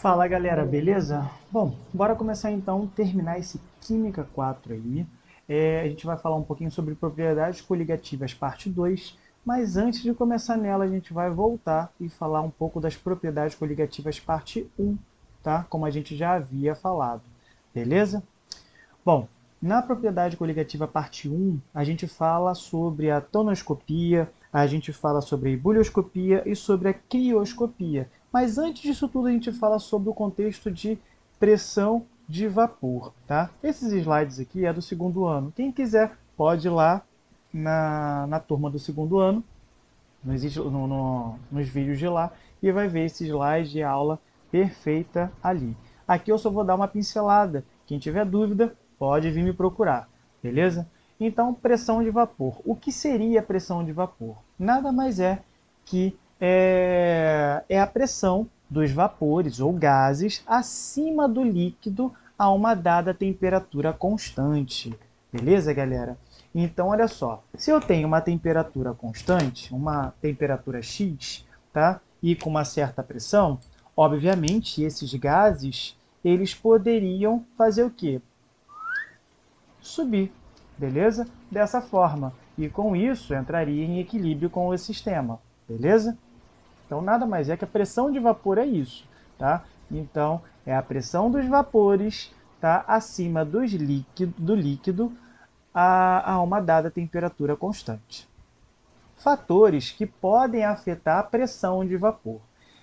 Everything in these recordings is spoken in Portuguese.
Fala galera, beleza? Bom, bora começar então, terminar esse Química 4 aí. É, a gente vai falar um pouquinho sobre propriedades coligativas, parte 2, mas antes de começar nela, a gente vai voltar e falar um pouco das propriedades coligativas, parte 1, tá? Como a gente já havia falado, beleza? Bom, na propriedade coligativa parte 1, a gente fala sobre a tonoscopia, a gente fala sobre a bulioscopia e sobre a crioscopia. Mas antes disso tudo, a gente fala sobre o contexto de pressão de vapor. Tá? Esses slides aqui é do segundo ano. Quem quiser pode ir lá na, na turma do segundo ano, no, no, no, nos vídeos de lá, e vai ver esse slide de aula perfeita ali. Aqui eu só vou dar uma pincelada. Quem tiver dúvida, pode vir me procurar, beleza? Então, pressão de vapor. O que seria pressão de vapor? Nada mais é que é, é a pressão dos vapores ou gases acima do líquido a uma dada temperatura constante. Beleza, galera? Então, olha só. Se eu tenho uma temperatura constante, uma temperatura X, tá? E com uma certa pressão, obviamente, esses gases, eles poderiam fazer o quê? Subir, beleza? Dessa forma. E com isso, entraria em equilíbrio com o sistema, beleza? Então, nada mais é que a pressão de vapor é isso, tá? Então, é a pressão dos vapores tá, acima dos líquido, do líquido a, a uma dada temperatura constante. Fatores que podem afetar a pressão de vapor.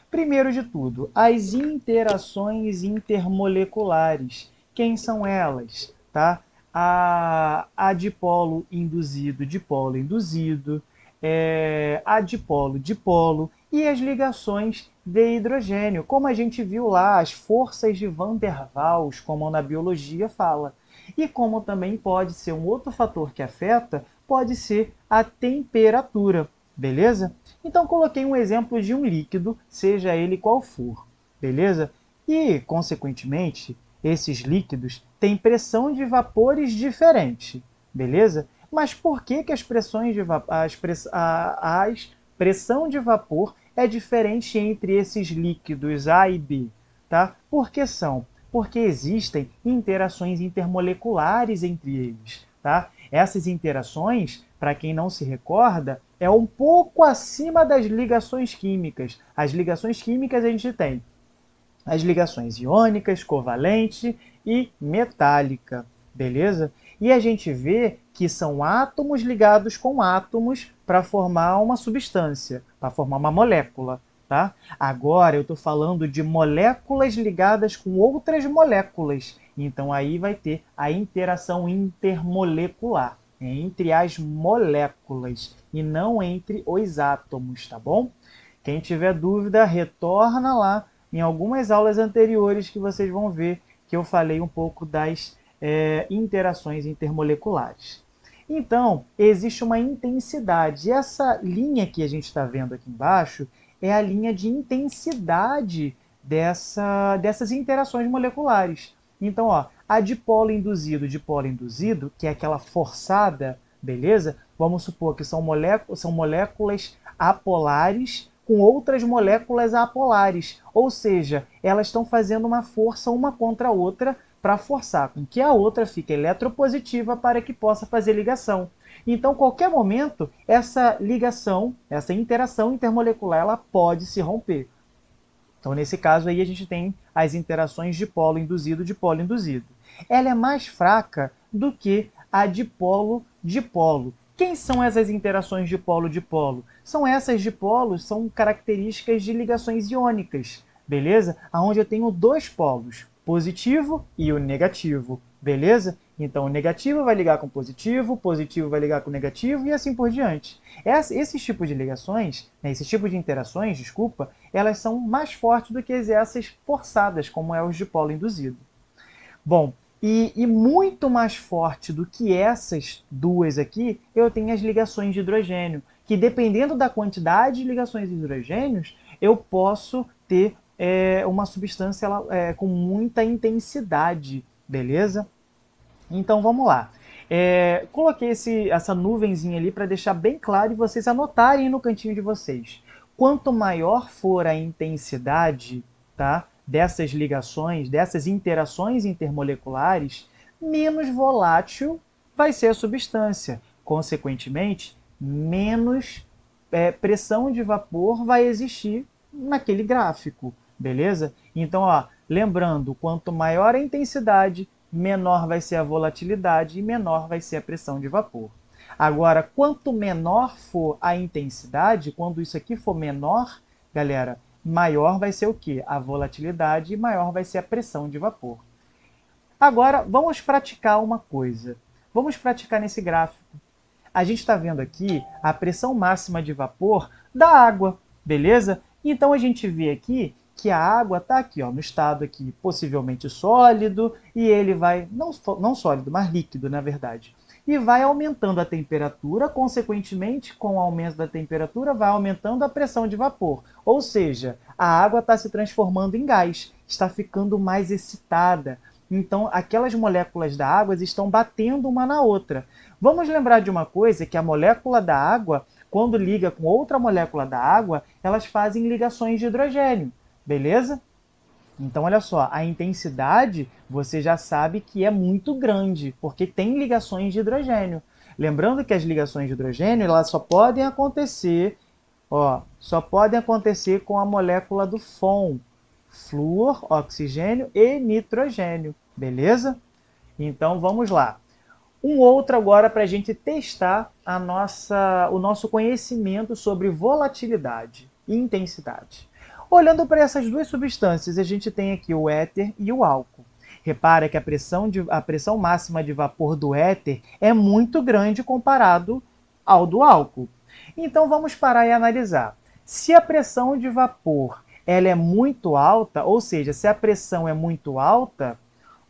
Primeiro de tudo, as interações intermoleculares. Quem são elas? Tá? A, a dipolo induzido, dipolo induzido, é, a dipolo, dipolo, e as ligações de hidrogênio, como a gente viu lá, as forças de Van der Waals, como na biologia fala. E como também pode ser um outro fator que afeta, pode ser a temperatura, beleza? Então coloquei um exemplo de um líquido, seja ele qual for, beleza? E, consequentemente, esses líquidos têm pressão de vapores diferente, beleza? Mas por que, que as pressões de as, press as pressão de vapor é diferente entre esses líquidos A e B, tá? Por que são? Porque existem interações intermoleculares entre eles, tá? Essas interações, para quem não se recorda, é um pouco acima das ligações químicas. As ligações químicas a gente tem as ligações iônicas, covalente e metálica, beleza? E a gente vê que são átomos ligados com átomos para formar uma substância, para formar uma molécula. Tá? Agora eu estou falando de moléculas ligadas com outras moléculas. Então aí vai ter a interação intermolecular entre as moléculas e não entre os átomos, tá bom? Quem tiver dúvida, retorna lá em algumas aulas anteriores que vocês vão ver que eu falei um pouco das é, interações intermoleculares. Então, existe uma intensidade. E essa linha que a gente está vendo aqui embaixo é a linha de intensidade dessa, dessas interações moleculares. Então, ó, a dipolo induzido, dipolo induzido, que é aquela forçada, beleza? Vamos supor que são, moléculas, são moléculas apolares com outras moléculas apolares, ou seja, elas estão fazendo uma força uma contra a outra para forçar com que a outra fique eletropositiva para que possa fazer ligação. Então, qualquer momento, essa ligação, essa interação intermolecular, ela pode se romper. Então, nesse caso aí, a gente tem as interações de polo induzido de polo induzido. Ela é mais fraca do que a dipolo-dipolo. Quem são essas interações de polo-dipolo? São essas dipolos, são características de ligações iônicas, beleza? Onde eu tenho dois polos, positivo e o negativo, beleza? Então o negativo vai ligar com o positivo, o positivo vai ligar com o negativo e assim por diante. Esses tipos de ligações, né, esses tipos de interações, desculpa, elas são mais fortes do que essas forçadas, como é os de polo induzido. Bom, e, e, muito mais forte do que essas duas aqui, eu tenho as ligações de hidrogênio, que dependendo da quantidade de ligações de hidrogênios, eu posso ter é uma substância ela, é, com muita intensidade, beleza? Então vamos lá. É, coloquei esse, essa nuvenzinha ali para deixar bem claro e vocês anotarem no cantinho de vocês. Quanto maior for a intensidade tá, dessas ligações, dessas interações intermoleculares, menos volátil vai ser a substância. Consequentemente, menos é, pressão de vapor vai existir naquele gráfico, beleza? Então, ó, lembrando, quanto maior a intensidade, menor vai ser a volatilidade e menor vai ser a pressão de vapor. Agora, quanto menor for a intensidade, quando isso aqui for menor, galera, maior vai ser o quê? A volatilidade e maior vai ser a pressão de vapor. Agora, vamos praticar uma coisa. Vamos praticar nesse gráfico. A gente está vendo aqui a pressão máxima de vapor da água, beleza? Então, a gente vê aqui que a água está aqui, ó, no estado aqui possivelmente sólido, e ele vai, não, não sólido, mas líquido, na verdade, e vai aumentando a temperatura, consequentemente, com o aumento da temperatura, vai aumentando a pressão de vapor. Ou seja, a água está se transformando em gás, está ficando mais excitada. Então, aquelas moléculas da água estão batendo uma na outra. Vamos lembrar de uma coisa, que a molécula da água, quando liga com outra molécula da água, elas fazem ligações de hidrogênio beleza? Então, olha só, a intensidade você já sabe que é muito grande, porque tem ligações de hidrogênio. Lembrando que as ligações de hidrogênio elas só podem acontecer, ó, só podem acontecer com a molécula do FON, flúor, oxigênio e nitrogênio, beleza? Então, vamos lá. Um outro agora para a gente testar a nossa, o nosso conhecimento sobre volatilidade e intensidade. Olhando para essas duas substâncias, a gente tem aqui o éter e o álcool. Repara que a pressão, de, a pressão máxima de vapor do éter é muito grande comparado ao do álcool. Então vamos parar e analisar. Se a pressão de vapor ela é muito alta, ou seja, se a pressão é muito alta,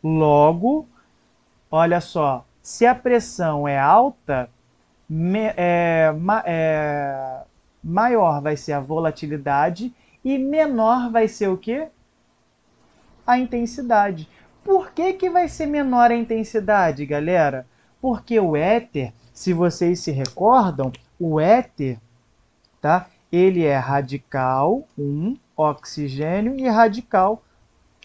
logo, olha só, se a pressão é alta, me, é, ma, é, maior vai ser a volatilidade e menor vai ser o quê? A intensidade. Por que, que vai ser menor a intensidade, galera? Porque o éter, se vocês se recordam, o éter, tá? Ele é radical 1, oxigênio, e radical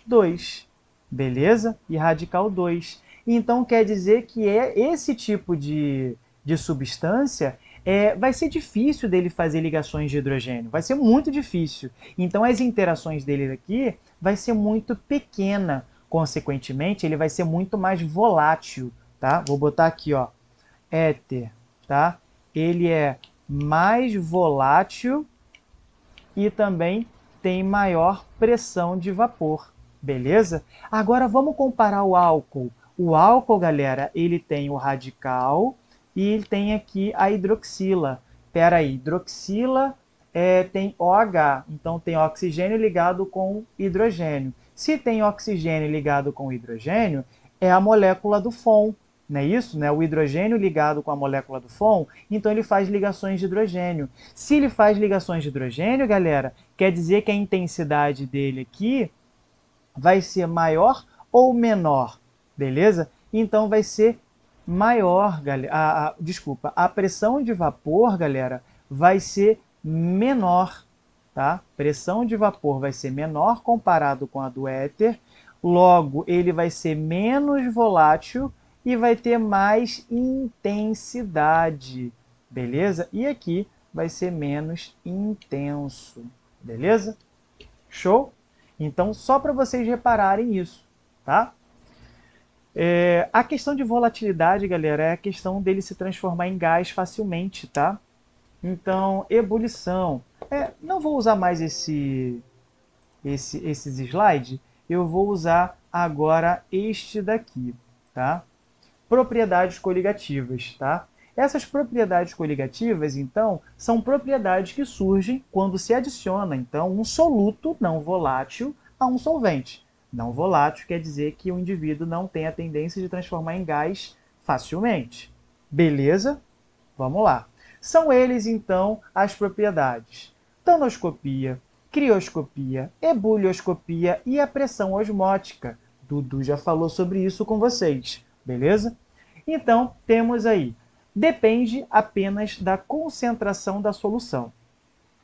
2, beleza? E radical 2. Então quer dizer que é esse tipo de, de substância é, vai ser difícil dele fazer ligações de hidrogênio, vai ser muito difícil. Então as interações dele aqui vai ser muito pequena, consequentemente ele vai ser muito mais volátil, tá? Vou botar aqui, ó, éter, tá? Ele é mais volátil e também tem maior pressão de vapor, beleza? Agora vamos comparar o álcool. O álcool, galera, ele tem o radical e tem aqui a hidroxila. Espera aí, hidroxila é, tem OH, então tem oxigênio ligado com hidrogênio. Se tem oxigênio ligado com hidrogênio, é a molécula do FON, não é isso? Né? O hidrogênio ligado com a molécula do FON, então ele faz ligações de hidrogênio. Se ele faz ligações de hidrogênio, galera, quer dizer que a intensidade dele aqui vai ser maior ou menor, beleza? Então vai ser maior, galera. A, a, desculpa, a pressão de vapor, galera, vai ser menor, tá? Pressão de vapor vai ser menor comparado com a do éter, logo ele vai ser menos volátil e vai ter mais intensidade, beleza? E aqui vai ser menos intenso, beleza? Show? Então, só para vocês repararem isso, tá? É, a questão de volatilidade, galera, é a questão dele se transformar em gás facilmente, tá? Então, ebulição. É, não vou usar mais esse, esse, esses slides, eu vou usar agora este daqui, tá? Propriedades coligativas, tá? Essas propriedades coligativas, então, são propriedades que surgem quando se adiciona, então, um soluto não volátil a um solvente. Não volátil quer dizer que o indivíduo não tem a tendência de transformar em gás facilmente. Beleza? Vamos lá. São eles, então, as propriedades: tanoscopia, crioscopia, ebulioscopia e a pressão osmótica. Dudu já falou sobre isso com vocês, beleza? Então, temos aí, depende apenas da concentração da solução.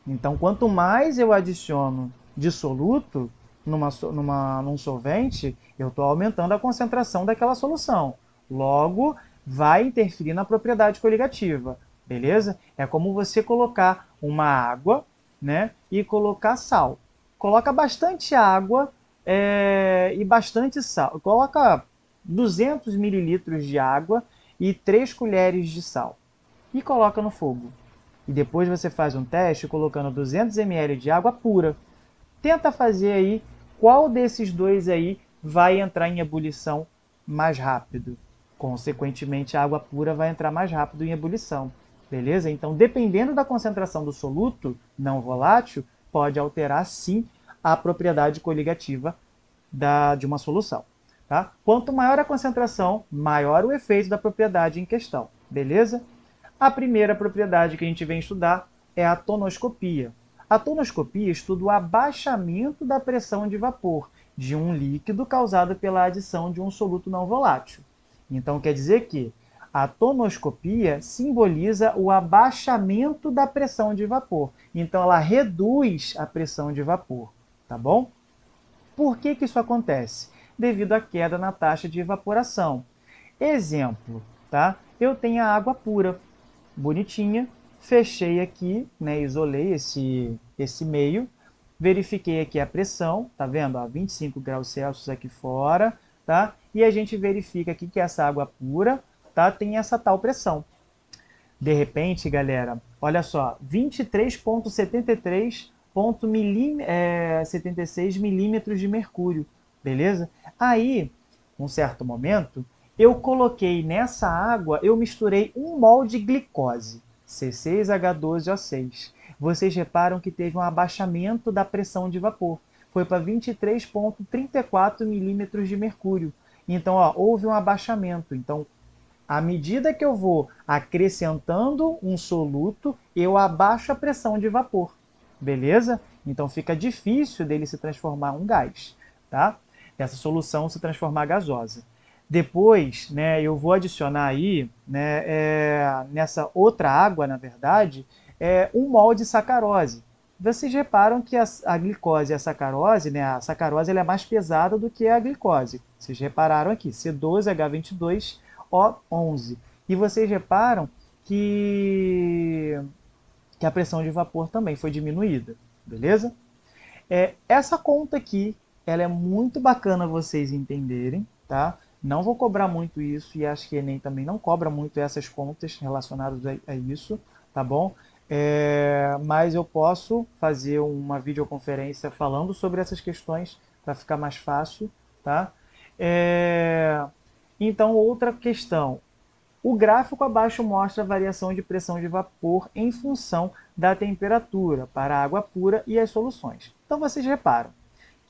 Então, quanto mais eu adiciono dissoluto, numa, numa, num solvente, eu estou aumentando a concentração daquela solução. Logo, vai interferir na propriedade coligativa, beleza? É como você colocar uma água né, e colocar sal. Coloca bastante água é, e bastante sal. Coloca 200 mililitros de água e 3 colheres de sal. E coloca no fogo. E depois você faz um teste colocando 200 ml de água pura. Tenta fazer aí qual desses dois aí vai entrar em ebulição mais rápido. Consequentemente, a água pura vai entrar mais rápido em ebulição. Beleza? Então, dependendo da concentração do soluto não volátil, pode alterar sim a propriedade coligativa da, de uma solução. Tá? Quanto maior a concentração, maior o efeito da propriedade em questão. Beleza? A primeira propriedade que a gente vem estudar é a tonoscopia. A tonoscopia estuda o abaixamento da pressão de vapor de um líquido causado pela adição de um soluto não volátil. Então quer dizer que a tonoscopia simboliza o abaixamento da pressão de vapor. Então ela reduz a pressão de vapor, tá bom? Por que, que isso acontece? Devido à queda na taxa de evaporação. Exemplo, tá? Eu tenho a água pura, bonitinha, fechei aqui, né, isolei esse, esse meio, verifiquei aqui a pressão, tá vendo? Ó, 25 graus Celsius aqui fora, tá? E a gente verifica aqui que essa água pura, tá? Tem essa tal pressão. De repente, galera, olha só, 23,73 é, 76 milímetros de mercúrio, beleza? Aí, um certo momento, eu coloquei nessa água, eu misturei um mol de glicose. C6H12O6. Vocês reparam que teve um abaixamento da pressão de vapor. Foi para 23,34 milímetros de mercúrio. Então, ó, houve um abaixamento. Então, à medida que eu vou acrescentando um soluto, eu abaixo a pressão de vapor. Beleza? Então fica difícil dele se transformar um gás, tá? Essa solução se transformar gasosa. Depois, né, eu vou adicionar aí, né, é, nessa outra água, na verdade, é, um mol de sacarose. Vocês reparam que a, a glicose e a sacarose, né, a sacarose ela é mais pesada do que a glicose. Vocês repararam aqui, C12H22O11. E vocês reparam que, que a pressão de vapor também foi diminuída, beleza? É, essa conta aqui, ela é muito bacana vocês entenderem, tá? Não vou cobrar muito isso e acho que Enem também não cobra muito essas contas relacionadas a, a isso, tá bom? É, mas eu posso fazer uma videoconferência falando sobre essas questões para ficar mais fácil, tá? É, então, outra questão. O gráfico abaixo mostra a variação de pressão de vapor em função da temperatura para a água pura e as soluções. Então, vocês reparam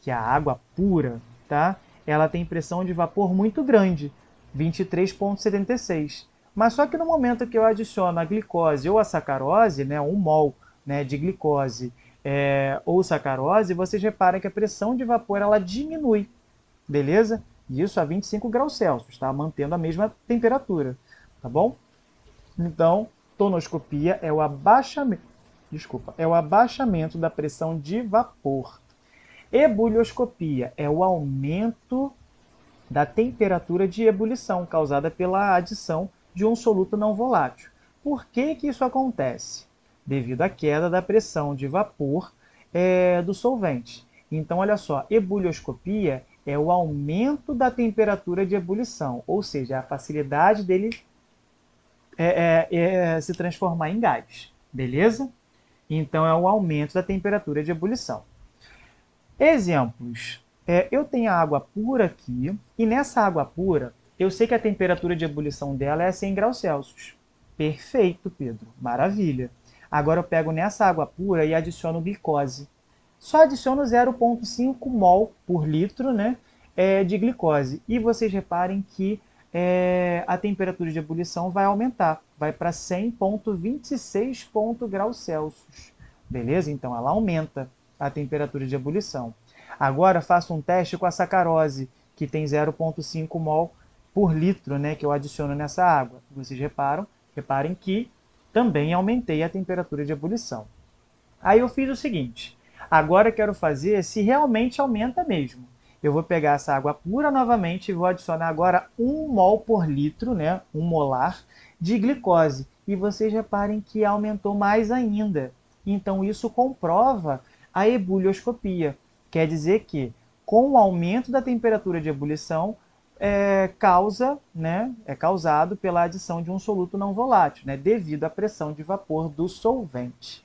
que a água pura, tá? Ela tem pressão de vapor muito grande, 23,76. Mas só que no momento que eu adiciono a glicose ou a sacarose, né, um mol né, de glicose é, ou sacarose, vocês reparam que a pressão de vapor ela diminui, beleza? Isso a 25 graus Celsius, tá? mantendo a mesma temperatura, tá bom? Então, tonoscopia é o abaixamento, desculpa, é o abaixamento da pressão de vapor. Ebullioscopia é o aumento da temperatura de ebulição causada pela adição de um soluto não volátil. Por que, que isso acontece? Devido à queda da pressão de vapor é, do solvente. Então, olha só, ebullioscopia é o aumento da temperatura de ebulição, ou seja, a facilidade dele é, é, é se transformar em gás, beleza? Então, é o aumento da temperatura de ebulição. Exemplos. É, eu tenho a água pura aqui, e nessa água pura, eu sei que a temperatura de ebulição dela é 100 graus Celsius. Perfeito, Pedro. Maravilha. Agora eu pego nessa água pura e adiciono glicose. Só adiciono 0,5 mol por litro né, é, de glicose. E vocês reparem que é, a temperatura de ebulição vai aumentar. Vai para 100,26 graus Celsius. Beleza? Então ela aumenta a temperatura de ebulição. Agora faço um teste com a sacarose, que tem 0,5 mol por litro, né, que eu adiciono nessa água. Vocês reparam? Reparem que também aumentei a temperatura de ebulição. Aí eu fiz o seguinte, Agora quero fazer se realmente aumenta mesmo. Eu vou pegar essa água pura novamente e vou adicionar agora 1 mol por litro, né, 1 molar, de glicose. E vocês reparem que aumentou mais ainda. Então isso comprova a ebulioscopia. Quer dizer que com o aumento da temperatura de ebulição, é, causa, né, é causado pela adição de um soluto não volátil, né, devido à pressão de vapor do solvente.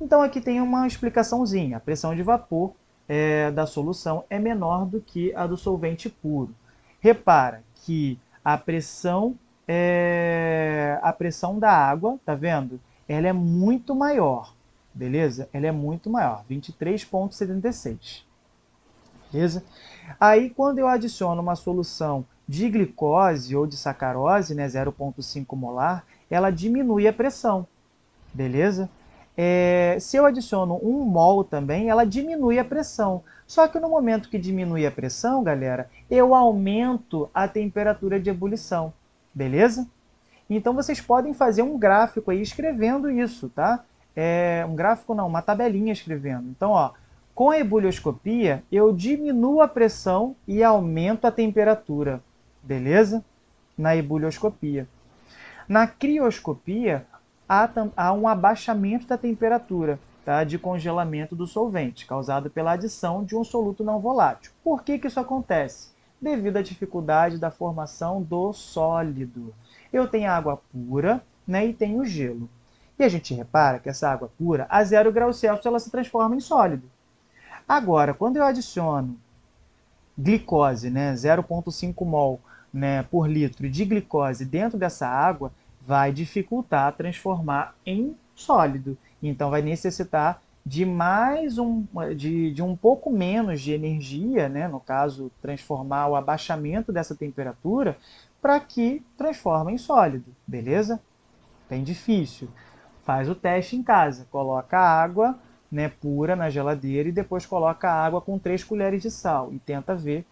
Então aqui tem uma explicaçãozinha. A pressão de vapor é, da solução é menor do que a do solvente puro. Repara que a pressão é, a pressão da água, tá vendo? Ela é muito maior, beleza? Ela é muito maior, 23,76. Beleza? Aí, quando eu adiciono uma solução de glicose ou de sacarose, né, 0,5 molar, ela diminui a pressão, beleza? É, se eu adiciono um mol também, ela diminui a pressão. Só que no momento que diminui a pressão, galera, eu aumento a temperatura de ebulição, beleza? Então vocês podem fazer um gráfico aí escrevendo isso, tá? É, um gráfico não, uma tabelinha escrevendo. Então, ó, com a ebulioscopia, eu diminuo a pressão e aumento a temperatura, beleza? Na ebulioscopia. Na crioscopia, há, há um abaixamento da temperatura tá, de congelamento do solvente, causado pela adição de um soluto não volátil. Por que, que isso acontece? Devido à dificuldade da formação do sólido. Eu tenho água pura né, e tenho gelo. E a gente repara que essa água pura, a zero graus Celsius, ela se transforma em sólido. Agora, quando eu adiciono glicose, né, 0,5 mol né, por litro de glicose dentro dessa água, vai dificultar transformar em sólido. Então, vai necessitar de mais um, de, de um pouco menos de energia, né, no caso, transformar o abaixamento dessa temperatura, para que transforme em sólido, beleza? Bem difícil. Faz o teste em casa, coloca água né, pura na geladeira e depois coloca água com 3 colheres de sal e tenta ver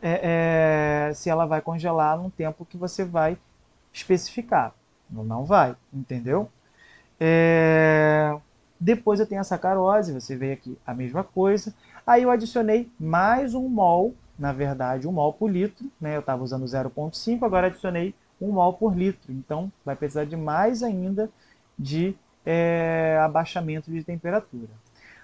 é, é, se ela vai congelar no tempo que você vai especificar. Não, não vai, entendeu? É, depois eu tenho a sacarose, você vê aqui a mesma coisa. Aí eu adicionei mais um mol, na verdade, um mol por litro. Né? Eu estava usando 0,5, agora adicionei um mol por litro. Então vai precisar de mais ainda de é, abaixamento de temperatura.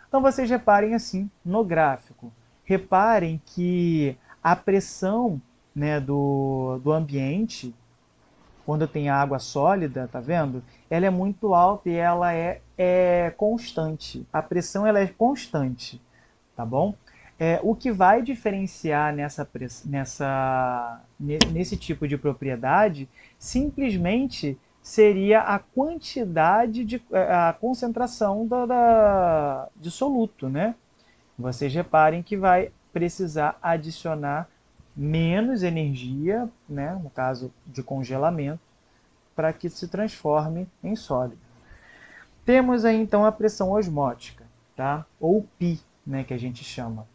Então vocês reparem assim no gráfico. Reparem que a pressão né, do, do ambiente, quando tem água sólida, tá vendo? Ela é muito alta e ela é, é constante. A pressão ela é constante, tá bom? É, o que vai diferenciar nessa, nessa, nesse tipo de propriedade simplesmente seria a quantidade de é, a concentração da, da, de soluto, né? Vocês reparem que vai precisar adicionar menos energia, né, no caso de congelamento, para que se transforme em sólido. Temos aí então a pressão osmótica, tá? ou pi, né, que a gente chama.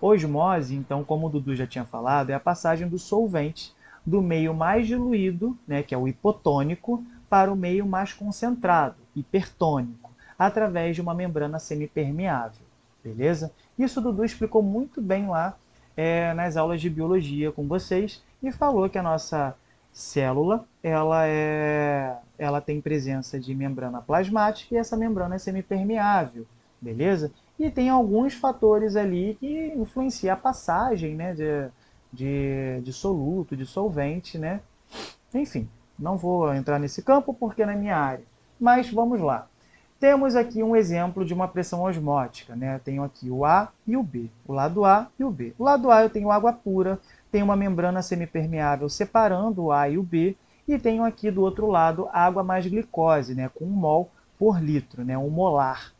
Osmose, então, como o Dudu já tinha falado, é a passagem do solvente do meio mais diluído, né, que é o hipotônico, para o meio mais concentrado, hipertônico, através de uma membrana semipermeável. Beleza? Isso o Dudu explicou muito bem lá é, nas aulas de biologia com vocês e falou que a nossa célula ela, é, ela tem presença de membrana plasmática e essa membrana é semipermeável. Beleza? E tem alguns fatores ali que influenciam a passagem né, de, de, de soluto, de solvente, né? Enfim, não vou entrar nesse campo porque é na minha área. Mas vamos lá. Temos aqui um exemplo de uma pressão osmótica. Né? Eu tenho aqui o A e o B. O lado A e o B. O lado A eu tenho água pura, tenho uma membrana semipermeável separando o A e o B, e tenho aqui do outro lado água mais glicose, né? com um mol por litro, né? um molar.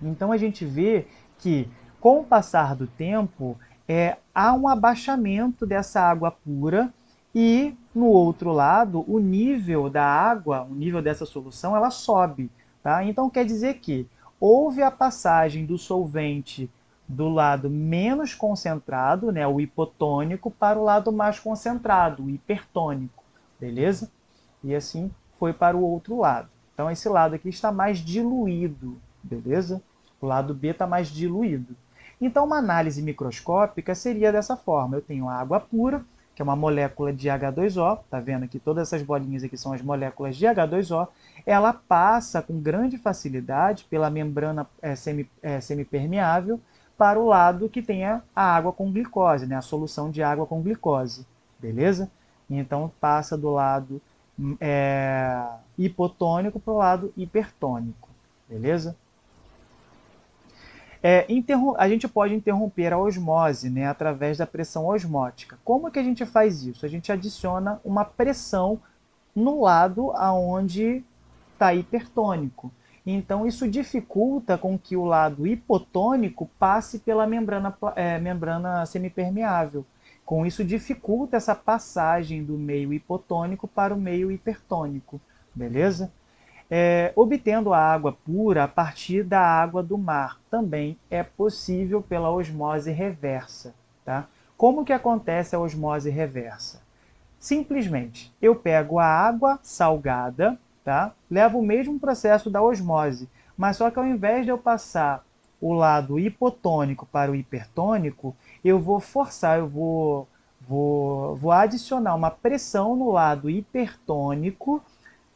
Então a gente vê que com o passar do tempo, é, há um abaixamento dessa água pura e, no outro lado, o nível da água, o nível dessa solução, ela sobe. Tá? Então, quer dizer que houve a passagem do solvente do lado menos concentrado, né, o hipotônico, para o lado mais concentrado, o hipertônico, beleza? E assim foi para o outro lado. Então, esse lado aqui está mais diluído, beleza? O lado B está mais diluído. Então, uma análise microscópica seria dessa forma. Eu tenho a água pura, que é uma molécula de H2O, tá vendo aqui todas essas bolinhas aqui são as moléculas de H2O, ela passa com grande facilidade pela membrana é, semi, é, semipermeável para o lado que tem a água com glicose, né, a solução de água com glicose, beleza? Então passa do lado é, hipotônico para o lado hipertônico, beleza? É, a gente pode interromper a osmose né, através da pressão osmótica. Como que a gente faz isso? A gente adiciona uma pressão no lado aonde está hipertônico. Então, isso dificulta com que o lado hipotônico passe pela membrana, é, membrana semipermeável. Com isso, dificulta essa passagem do meio hipotônico para o meio hipertônico. Beleza? É, obtendo a água pura a partir da água do mar. Também é possível pela osmose reversa. Tá? Como que acontece a osmose reversa? Simplesmente, eu pego a água salgada, tá? levo o mesmo processo da osmose, mas só que ao invés de eu passar o lado hipotônico para o hipertônico, eu vou forçar, eu vou, vou, vou adicionar uma pressão no lado hipertônico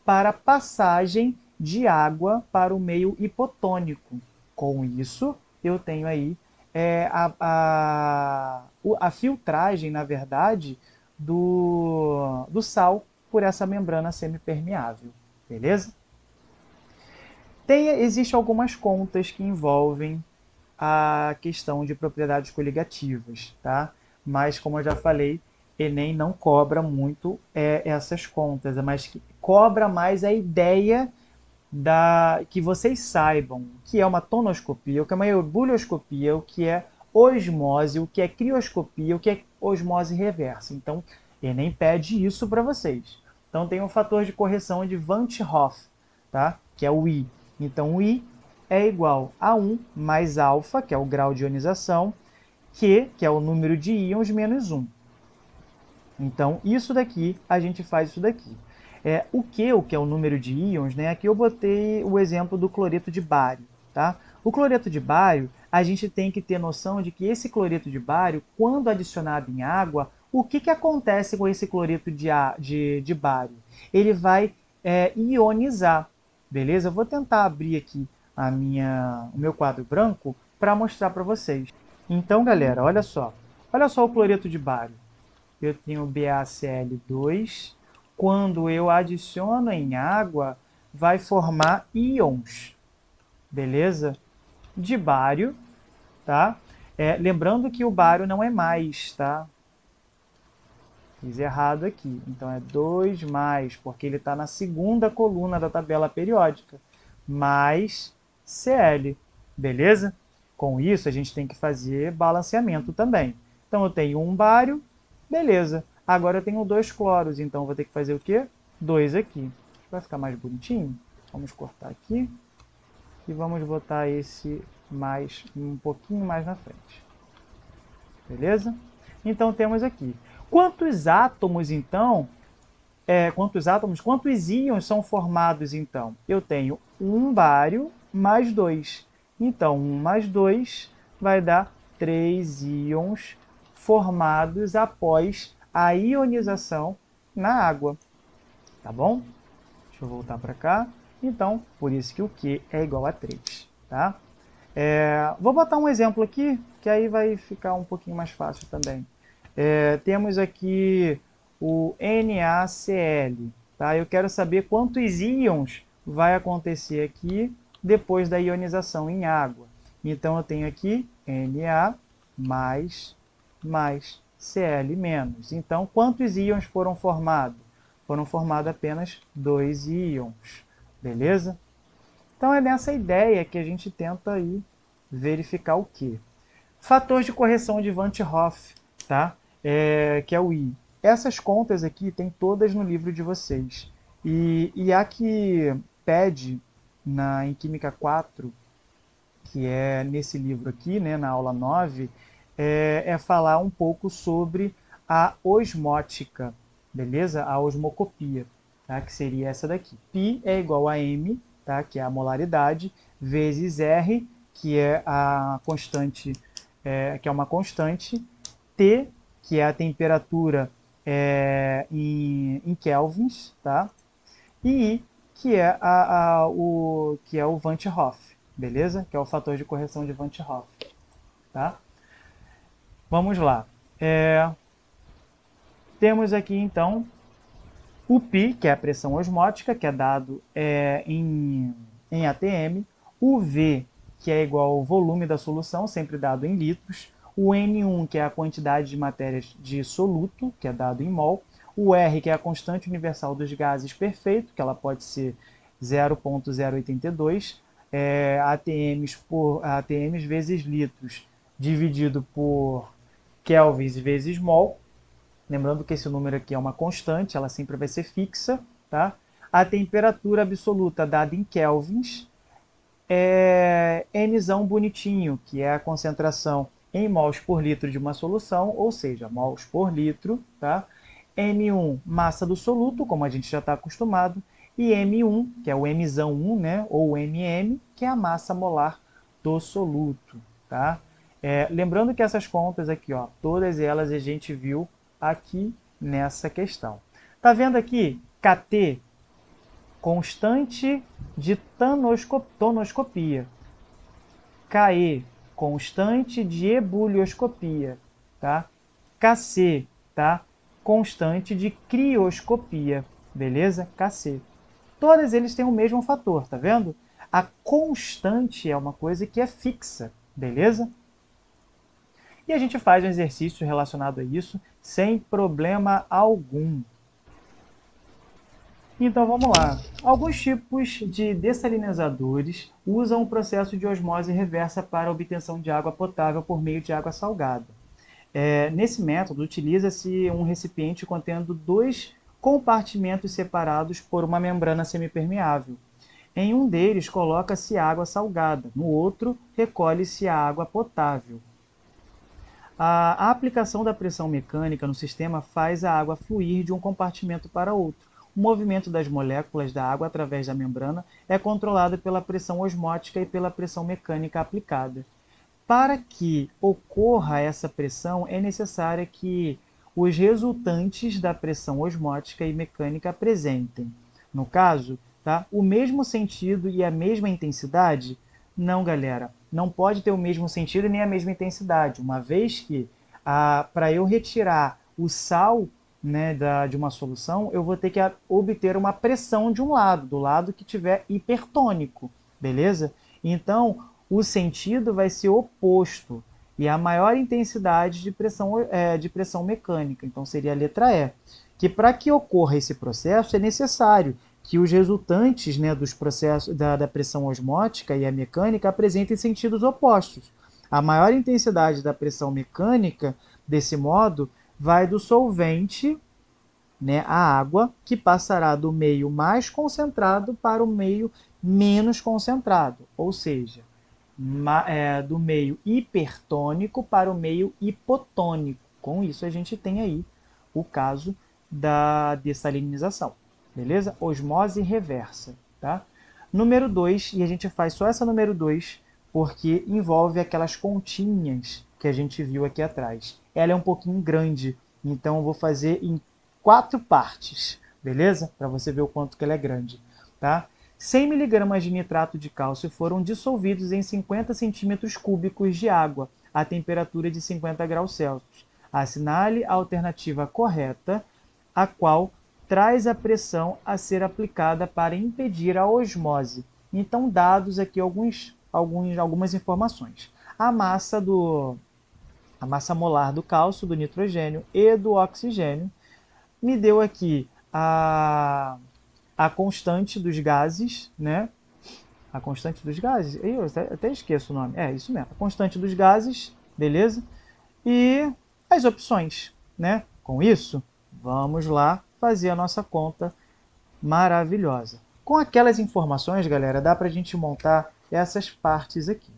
para passagem de água para o meio hipotônico. Com isso, eu tenho aí é, a, a, a filtragem, na verdade, do, do sal por essa membrana semipermeável. Beleza? Tem, Existem algumas contas que envolvem a questão de propriedades coligativas, tá? Mas, como eu já falei, Enem não cobra muito é, essas contas, mas cobra mais a ideia da que vocês saibam o que é uma tonoscopia, o que é uma ebullioscopia, o que é osmose, o que é crioscopia, o que é osmose reversa. Então, Enem pede isso para vocês. Então, tem um fator de correção de Van 't Hoff, tá? que é o I. Então, o I é igual a 1 mais alfa, que é o grau de ionização, Q, que é o número de íons, menos 1. Então, isso daqui, a gente faz isso daqui. É, o que, o que é o número de íons, né? Aqui eu botei o exemplo do cloreto de bário, tá? O cloreto de bário, a gente tem que ter noção de que esse cloreto de bário, quando adicionado em água, o que, que acontece com esse cloreto de, de, de bário? Ele vai é, ionizar, beleza? Eu vou tentar abrir aqui a minha, o meu quadro branco para mostrar para vocês. Então, galera, olha só. Olha só o cloreto de bário eu tenho BaCl2. Quando eu adiciono em água, vai formar íons, beleza? De bário, tá? É, lembrando que o bário não é mais, tá? Fiz errado aqui. Então é 2 mais, porque ele está na segunda coluna da tabela periódica, mais Cl, beleza? Com isso, a gente tem que fazer balanceamento também. Então eu tenho um bário Beleza. Agora eu tenho dois cloros, então vou ter que fazer o quê? Dois aqui. Vai ficar mais bonitinho. Vamos cortar aqui. E vamos botar esse mais um pouquinho mais na frente. Beleza? Então temos aqui. Quantos átomos, então, é, quantos átomos, quantos íons são formados, então? Eu tenho um bário mais dois. Então, um mais dois vai dar três íons formados após a ionização na água. Tá bom? Deixa eu voltar para cá. Então, por isso que o Q é igual a 3. Tá? É, vou botar um exemplo aqui, que aí vai ficar um pouquinho mais fácil também. É, temos aqui o NaCl. Tá? Eu quero saber quantos íons vai acontecer aqui depois da ionização em água. Então, eu tenho aqui Na mais mais Cl. Então, quantos íons foram formados? Foram formados apenas dois íons, beleza? Então, é nessa ideia que a gente tenta aí verificar o quê? Fator de correção de Van 't Hoff, tá? É, que é o I. Essas contas aqui tem todas no livro de vocês. E, e a que pede na, em Química 4, que é nesse livro aqui, né, na aula 9, é, é falar um pouco sobre a osmótica, beleza? A osmocopia, tá? que seria essa daqui. Π é igual a M, tá? que é a molaridade, vezes R, que é a constante, é, que é uma constante, T, que é a temperatura é, em, em kelvins, tá? E I, que é, a, a, o, que é o Van 't Hoff, beleza? Que é o fator de correção de Van 't Hoff, tá? Vamos lá. É, temos aqui, então, o π, que é a pressão osmótica, que é dado é, em, em ATM, o V, que é igual ao volume da solução, sempre dado em litros, o N1, que é a quantidade de matérias de soluto, que é dado em mol, o R, que é a constante universal dos gases perfeito, que ela pode ser 0.082, é, ATMs, por, ATMs vezes litros, dividido por kelvins vezes mol, Lembrando que esse número aqui é uma constante, ela sempre vai ser fixa. Tá? A temperatura absoluta dada em kelvins é Nzão bonitinho, que é a concentração em mols por litro de uma solução, ou seja, mols por litro. Tá? M1, massa do soluto, como a gente já está acostumado, e M1, que é o Mzão 1, né? ou MM, que é a massa molar do soluto. Tá? É, lembrando que essas contas aqui, ó, todas elas a gente viu aqui nessa questão. Está vendo aqui? KT, constante de tonoscopia. KE, constante de ebulioscopia. Tá? KC, tá? constante de crioscopia. Beleza? KC. Todos eles têm o mesmo fator, tá vendo? A constante é uma coisa que é fixa, beleza? E a gente faz um exercício relacionado a isso sem problema algum. Então vamos lá. Alguns tipos de dessalinizadores usam o processo de osmose reversa para obtenção de água potável por meio de água salgada. É, nesse método, utiliza-se um recipiente contendo dois compartimentos separados por uma membrana semipermeável. Em um deles coloca-se água salgada, no outro recolhe-se a água potável. A, aplicação da pressão mecânica no sistema faz a água fluir de um compartimento para outro. O movimento das moléculas da água através da membrana é controlado pela pressão osmótica e pela pressão mecânica aplicada. Para que ocorra essa pressão, é necessário que os resultantes da pressão osmótica e mecânica apresentem, no caso, tá, o mesmo sentido e a mesma intensidade? Não, galera não pode ter o mesmo sentido nem a mesma intensidade, uma vez que para eu retirar o sal né, da, de uma solução, eu vou ter que obter uma pressão de um lado, do lado que tiver hipertônico, beleza? Então, o sentido vai ser oposto e a maior intensidade de pressão, é, de pressão mecânica, então seria a letra E. Que para que ocorra esse processo é necessário que os resultantes né, dos processos da, da pressão osmótica e a mecânica apresentem sentidos opostos. A maior intensidade da pressão mecânica, desse modo, vai do solvente, né, a água, que passará do meio mais concentrado para o meio menos concentrado, ou seja, é, do meio hipertônico para o meio hipotônico. Com isso, a gente tem aí o caso da dessalinização beleza? Osmose reversa, tá? Número 2, e a gente faz só essa número 2 porque envolve aquelas continhas que a gente viu aqui atrás. Ela é um pouquinho grande, então eu vou fazer em quatro partes, beleza? Para você ver o quanto que ela é grande, tá? 100 mg de nitrato de cálcio foram dissolvidos em 50 centímetros cúbicos de água a temperatura de 50 graus Celsius. Assinale a alternativa correta, a qual traz a pressão a ser aplicada para impedir a osmose. Então, dados aqui alguns, alguns, algumas informações. A massa, do, a massa molar do cálcio, do nitrogênio e do oxigênio me deu aqui a, a constante dos gases, né? A constante dos gases, eu até, até esqueço o nome, é isso mesmo, a constante dos gases, beleza? E as opções, né? Com isso, vamos lá fazer a nossa conta maravilhosa. Com aquelas informações, galera, dá para a gente montar essas partes aqui.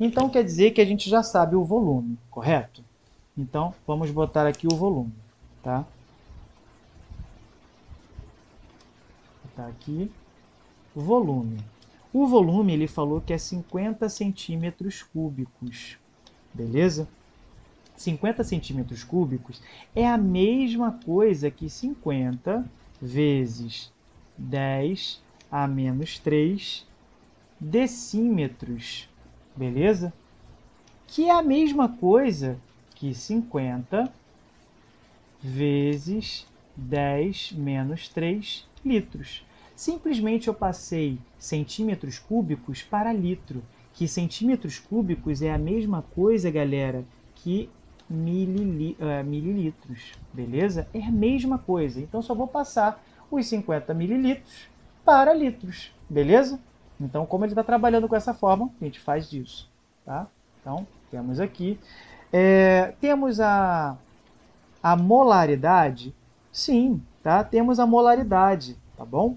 Então, quer dizer que a gente já sabe o volume, correto? Então, vamos botar aqui o volume, tá? Botar aqui volume. O volume ele falou que é 50 centímetros cúbicos, beleza? 50 centímetros cúbicos é a mesma coisa que 50 vezes 10 a menos 3 decímetros, beleza? Que é a mesma coisa que 50 vezes 10 menos 3 litros. Simplesmente eu passei centímetros cúbicos para litro, que centímetros cúbicos é a mesma coisa, galera, que uh, mililitros, beleza? É a mesma coisa. Então só vou passar os 50 mililitros para litros, beleza? Então, como ele está trabalhando com essa forma, a gente faz disso, tá? Então, temos aqui. É, temos a, a molaridade? Sim, tá? Temos a molaridade, tá bom?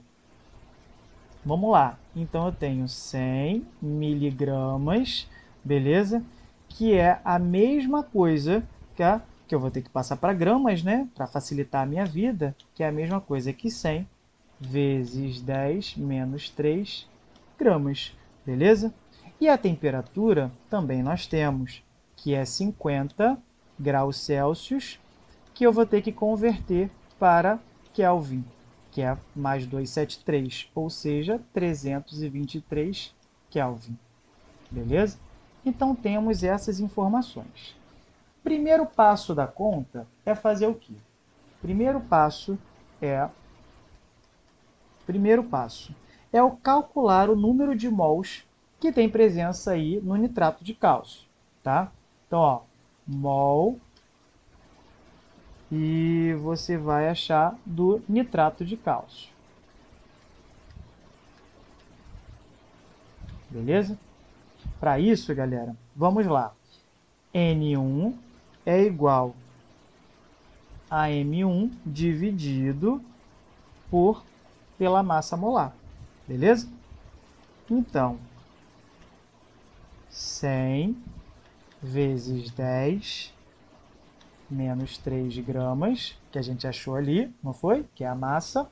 Vamos lá. Então eu tenho 100 miligramas, beleza? Que é a mesma coisa que, a, que eu vou ter que passar para gramas, né? Para facilitar a minha vida, que é a mesma coisa que 100 vezes 10 menos 3 gramas, beleza? E a temperatura também nós temos, que é 50 graus Celsius, que eu vou ter que converter para Kelvin, que é mais 273, ou seja, 323 Kelvin. Beleza? Então temos essas informações. Primeiro passo da conta é fazer o quê? Primeiro passo é Primeiro passo é o calcular o número de mols que tem presença aí no nitrato de cálcio, tá? Então, ó, mol e você vai achar do nitrato de cálcio. Beleza? Para isso, galera, vamos lá. N1 é igual a M1 dividido por pela massa molar. Beleza? Então, 100 vezes 10 menos 3 gramas, que a gente achou ali, não foi? Que é a massa,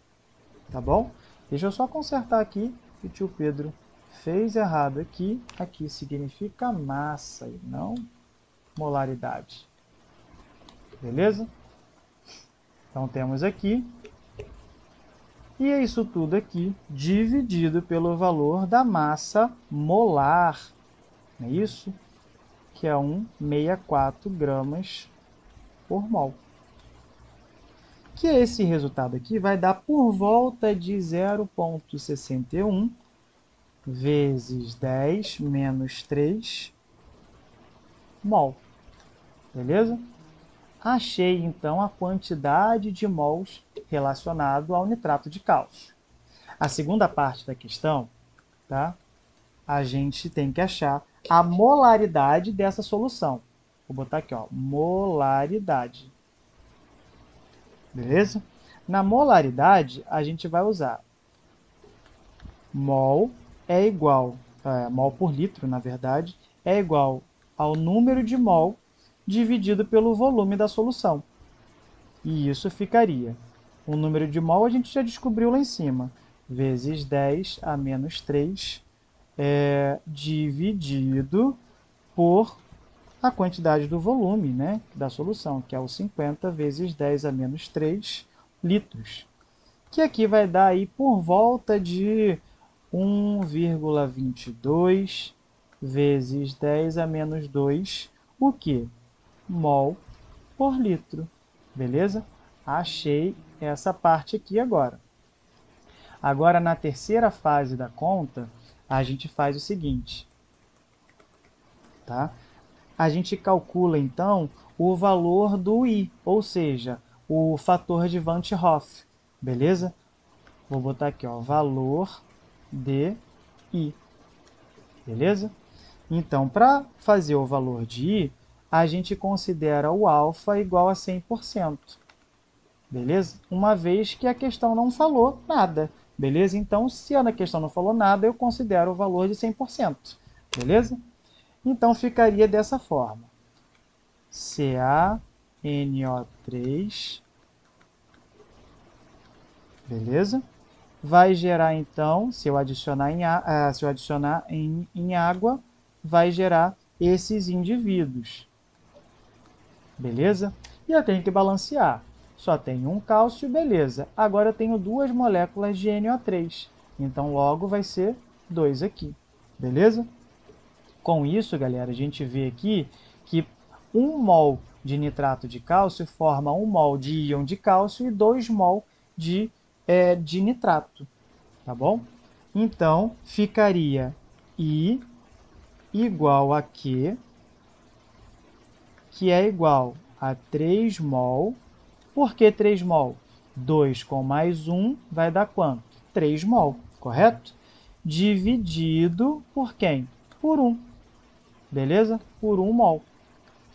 tá bom? Deixa eu só consertar aqui, que o tio Pedro fez errado aqui. Aqui significa massa e não molaridade. Beleza? Então temos aqui. E é isso tudo aqui dividido pelo valor da massa molar. Não é isso? Que é 1,64 gramas por mol. Que esse resultado aqui vai dar por volta de 0,61 vezes 10 menos 3 mol. Beleza? Achei, então, a quantidade de mols relacionado ao nitrato de cálcio. A segunda parte da questão, tá? a gente tem que achar a molaridade dessa solução. Vou botar aqui, ó, molaridade. Beleza? Na molaridade, a gente vai usar mol é igual, é, mol por litro, na verdade, é igual ao número de mol dividido pelo volume da solução. E isso ficaria. O número de mol a gente já descobriu lá em cima. Vezes 10 a menos 3 é, dividido por a quantidade do volume né, da solução, que é o 50 vezes 10 a menos 3 litros. Que aqui vai dar aí por volta de 1,22 vezes 10 a menos 2, o que? Mol por litro. Beleza? Achei essa parte aqui agora. Agora, na terceira fase da conta, a gente faz o seguinte. Tá? A gente calcula, então, o valor do I, ou seja, o fator de Van 't Hoff. Beleza? Vou botar aqui, ó, valor de I. Beleza? Então, para fazer o valor de I, a gente considera o alfa igual a 100%. Beleza? Uma vez que a questão não falou nada. Beleza? Então, se a questão não falou nada, eu considero o valor de 100%. Beleza? Então, ficaria dessa forma. CaNO3 Beleza? Vai gerar então, se eu adicionar em, uh, se eu adicionar em, em água, vai gerar esses indivíduos. Beleza? E eu tenho que balancear. Só tenho um cálcio, beleza. Agora eu tenho duas moléculas de NO3. Então logo vai ser 2 aqui. Beleza? Com isso, galera, a gente vê aqui que 1 mol de nitrato de cálcio forma 1 mol de íon de cálcio e 2 mol de é, de nitrato, tá bom? Então, ficaria I igual a Q, que é igual a 3 mol. Por que 3 mol? 2 com mais 1 vai dar quanto? 3 mol, correto? Dividido por quem? Por 1, beleza? Por 1 mol,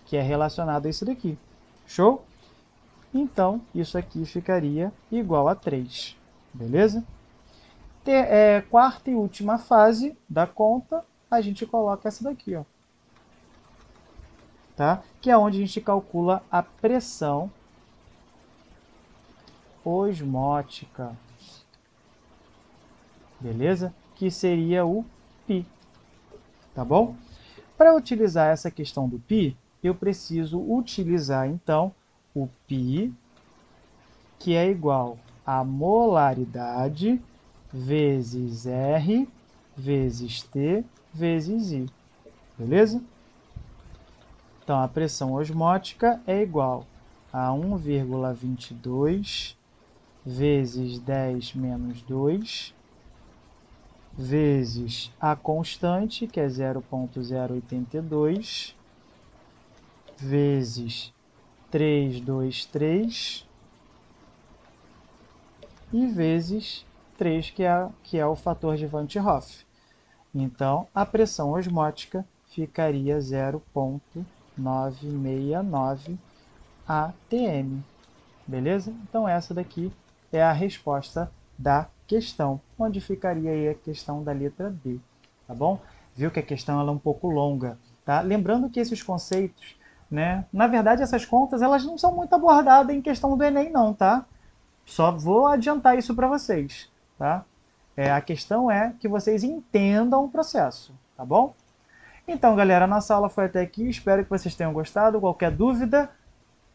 que é relacionado a isso daqui. Show? Então, isso aqui ficaria igual a 3. Beleza? Ter, é, quarta e última fase da conta, a gente coloca essa daqui, ó. Tá? Que é onde a gente calcula a pressão osmótica. Beleza? Que seria o π. Tá bom? Para utilizar essa questão do π, eu preciso utilizar, então, o π, que é igual a molaridade vezes R vezes T vezes I. Beleza? Então, a pressão osmótica é igual a 1,22 vezes 10 menos 2 vezes a constante, que é 0,082, vezes 323 e vezes 3, que é, que é o fator de Van 't Hoff. Então, a pressão osmótica ficaria 0,969 atm. Beleza? Então, essa daqui é a resposta da questão, onde ficaria aí a questão da letra B, tá bom? Viu que a questão ela é um pouco longa, tá? Lembrando que esses conceitos né? Na verdade, essas contas elas não são muito abordadas em questão do Enem, não, tá? Só vou adiantar isso para vocês, tá? É, a questão é que vocês entendam o processo, tá bom? Então, galera, nossa aula foi até aqui. Espero que vocês tenham gostado. Qualquer dúvida,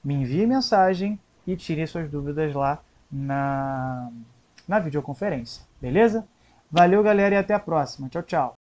me envie mensagem e tire suas dúvidas lá na, na videoconferência, beleza? Valeu, galera, e até a próxima. Tchau, tchau.